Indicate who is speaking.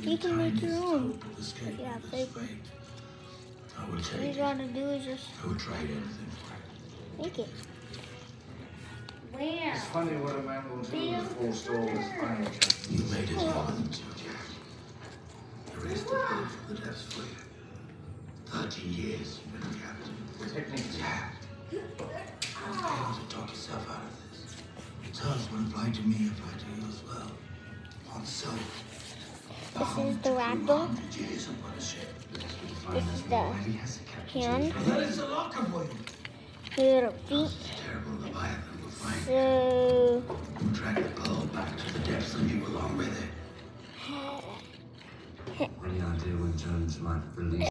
Speaker 1: doing?
Speaker 2: Escape
Speaker 1: Yeah,
Speaker 2: with this
Speaker 1: paper.
Speaker 2: fate. I would
Speaker 1: All
Speaker 2: take
Speaker 1: you
Speaker 2: it.
Speaker 1: gotta do is just
Speaker 2: I would trade anything for it.
Speaker 1: make it.
Speaker 3: Where?
Speaker 4: It's funny what a man will do with four stalls. I know, Captain.
Speaker 2: You made it more than two, Jack. You raised the boat from the depths for you. Thirteen years you've been a captain.
Speaker 4: Techniques.
Speaker 2: Jack, you were able to talk yourself out of this. The terms would apply to me, apply to you as well. On self.
Speaker 1: This is the ragdoll. This is the hand. Here are feet. So
Speaker 2: drag the pearl back to the depths and you along with it.
Speaker 5: Any idea when Jones might release